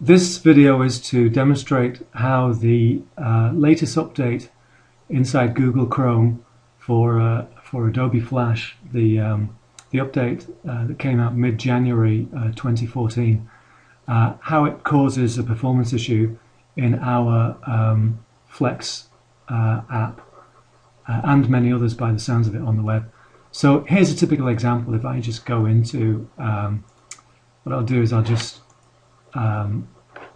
this video is to demonstrate how the uh, latest update inside Google Chrome for uh, for Adobe Flash, the um, the update uh, that came out mid-January uh, 2014, uh, how it causes a performance issue in our um, Flex uh, app and many others by the sounds of it on the web. So here's a typical example. If I just go into um, what I'll do is I'll just um,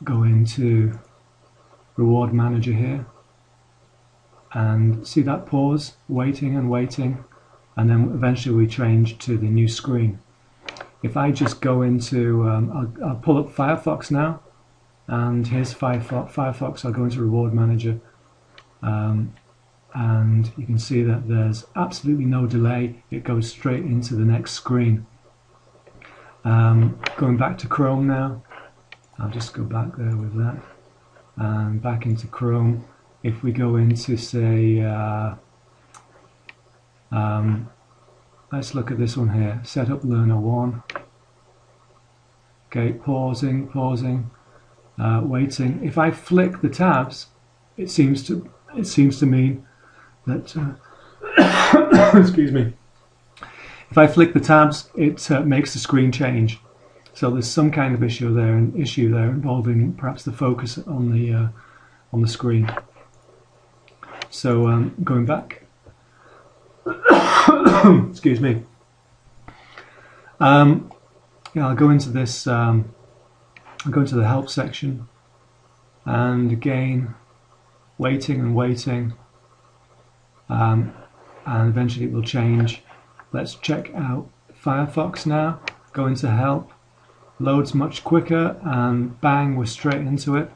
go into reward manager here and see that pause waiting and waiting and then eventually we change to the new screen. If I just go into um, I'll, I'll, pull up Firefox now and here's Firefox, Firefox I'll go into reward manager um, and you can see that there's absolutely no delay. It goes straight into the next screen. Um, going back to Chrome now I'll just go back there with that. And back into Chrome. If we go into say uh, um, let's look at this one here. Setup learner 1 okay pausing pausing uh, waiting. If I flick the tabs it seems to it seems to mean that uh, excuse me. If I flick the tabs it uh, makes the screen change so there's some kind of issue there, an issue there involving perhaps the focus on the uh, on the screen. So um, going back, excuse me. Um, yeah, I'll go into this. Um, I'll go into the help section, and again, waiting and waiting, um, and eventually it will change. Let's check out Firefox now. Go into help loads much quicker and bang we're straight into it.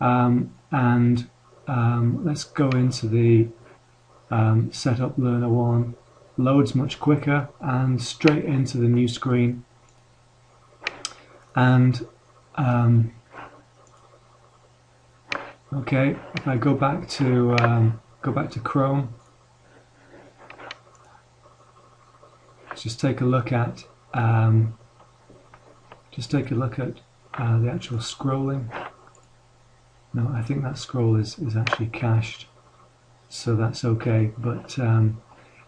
Um, and um, let's go into the um, setup learner one. Loads much quicker and straight into the new screen. And um, okay if I go back to um, go back to Chrome. Let's just take a look at um, just take a look at uh, the actual scrolling. No, I think that scroll is, is actually cached, so that's okay. But um,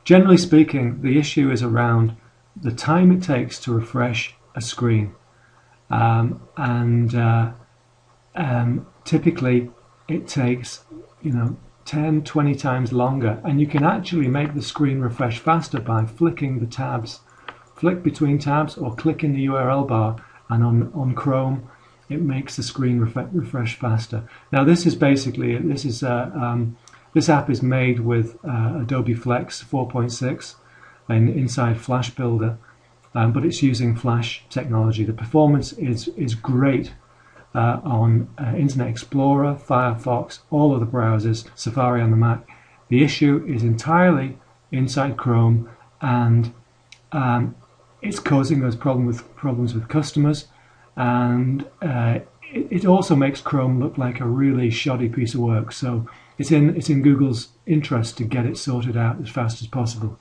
generally speaking, the issue is around the time it takes to refresh a screen. Um, and uh, um, typically it takes, you know, 10, 20 times longer. And you can actually make the screen refresh faster by flicking the tabs. Flick between tabs or click in the URL bar and on, on Chrome it makes the screen ref refresh faster. Now this is basically, this is uh, um, this app is made with uh, Adobe Flex 4.6 and inside Flash Builder, um, but it's using Flash technology. The performance is, is great uh, on uh, Internet Explorer, Firefox, all of the browsers, Safari on the Mac. The issue is entirely inside Chrome and um, it's causing us problem with problems with customers, and uh, it, it, also makes Chrome look like a really shoddy piece of work. So it's in it's in Google's interest to get it sorted out as fast as possible.